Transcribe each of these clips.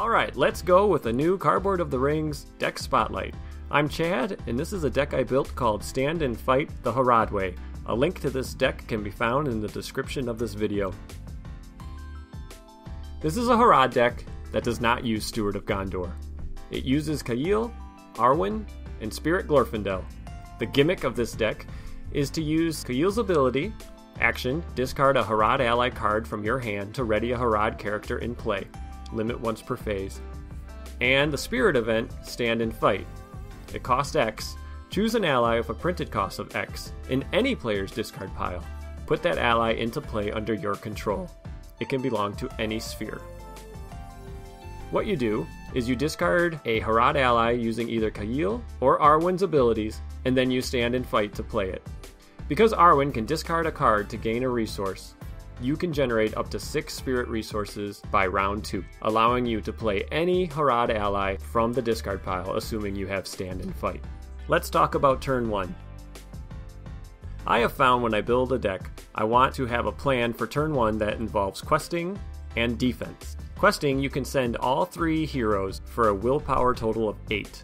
Alright, let's go with a new Cardboard of the Rings deck spotlight. I'm Chad, and this is a deck I built called Stand and Fight the Harad Way. A link to this deck can be found in the description of this video. This is a Harad deck that does not use Steward of Gondor. It uses Kahliel, Arwen, and Spirit Glorfindel. The gimmick of this deck is to use Kahliel's ability, action, discard a Harad ally card from your hand to ready a Harad character in play, limit once per phase. And the Spirit event, Stand and Fight. It costs X. Choose an ally with a printed cost of X in any player's discard pile. Put that ally into play under your control. It can belong to any sphere. What you do is you discard a Harad ally using either Kahliel or Arwen's abilities, and then you stand and fight to play it. Because Arwen can discard a card to gain a resource, you can generate up to six spirit resources by round two, allowing you to play any Harad ally from the discard pile, assuming you have stand and fight. Let's talk about turn one. I have found when I build a deck, I want to have a plan for turn one that involves questing and defense. Questing, you can send all three heroes for a willpower total of 8.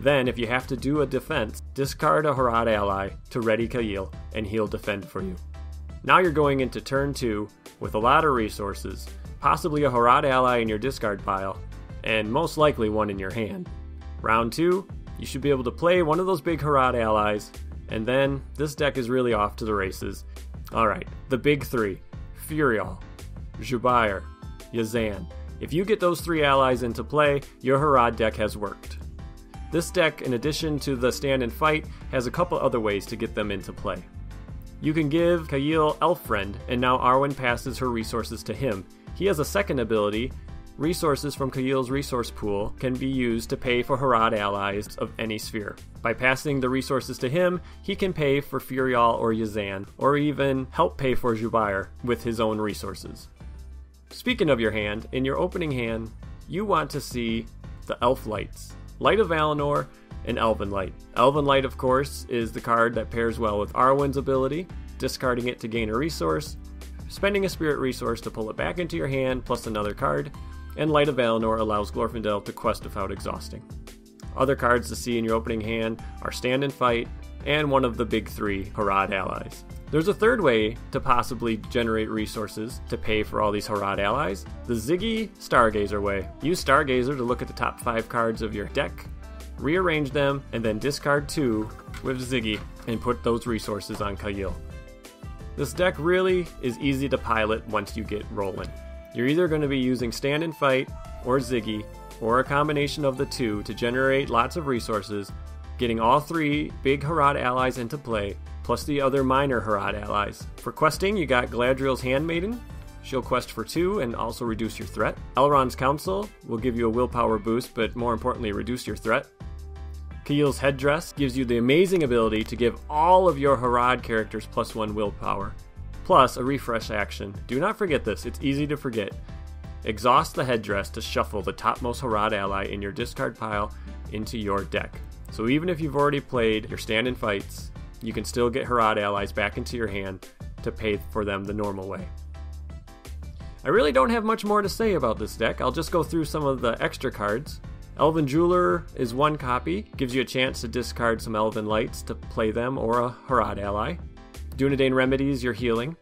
Then, if you have to do a defense, discard a Harad ally to ready Kahliel, and he'll defend for you. Now you're going into turn 2 with a lot of resources, possibly a Harad ally in your discard pile, and most likely one in your hand. Round 2, you should be able to play one of those big Harad allies, and then this deck is really off to the races. Alright, the big three Firyal, Jubair, Yazan. If you get those three allies into play, your Harad deck has worked. This deck, in addition to the stand and fight, has a couple other ways to get them into play. You can give Kahliel Elf Friend, and now Arwen passes her resources to him. He has a second ability. Resources from Kahliel's resource pool can be used to pay for Harad allies of any sphere. By passing the resources to him, he can pay for Firyal or Yazan, or even help pay for Jubair with his own resources. Speaking of your hand, in your opening hand, you want to see the Elf Lights. Light of Valinor and Elven Light. Elven Light, of course, is the card that pairs well with Arwen's ability, discarding it to gain a resource, spending a spirit resource to pull it back into your hand plus another card, and Light of Valinor allows Glorfindel to quest without exhausting. Other cards to see in your opening hand are Stand and Fight, and one of the big three Harad allies. There's a third way to possibly generate resources to pay for all these Harad allies the Ziggy Stargazer way. Use Stargazer to look at the top five cards of your deck, rearrange them, and then discard two with Ziggy and put those resources on Kahliel. This deck really is easy to pilot once you get rolling. You're either going to be using Stand and Fight or Ziggy, or a combination of the two to generate lots of resources, getting all three big Harad allies into play, plus the other minor Harad allies. For questing, you got Galadriel's Handmaiden. She'll quest for two and also reduce your threat. Elrond's Council will give you a willpower boost, but more importantly, reduce your threat. Kahliel's Headdress gives you the amazing ability to give all of your Harad characters plus one willpower, plus a refresh action. Do not forget this, it's easy to forget. Exhaust the Headdress to shuffle the topmost Harad ally in your discard pile into your deck. So even if you've already played your stand in fights, you can still get Harad allies back into your hand to pay for them the normal way. I really don't have much more to say about this deck. I'll just go through some of the extra cards. Elven Jeweler is one copy, gives you a chance to discard some Elven Lights to play them or a Harad ally. Dunedain Remedies your healing.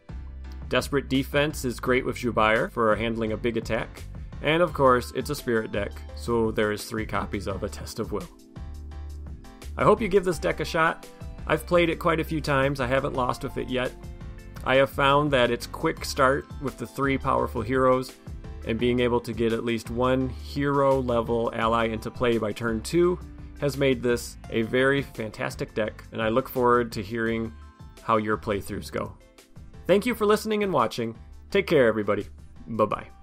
Desperate Defense is great with Jubair for handling a big attack. And of course, it's a spirit deck, so there is three copies of a Test of Will. I hope you give this deck a shot. I've played it quite a few times, I haven't lost with it yet. I have found that its quick start with the three powerful heroes and being able to get at least one hero level ally into play by turn 2 has made this a very fantastic deck, and I look forward to hearing how your playthroughs go. Thank you for listening and watching. Take care, everybody. Bye bye.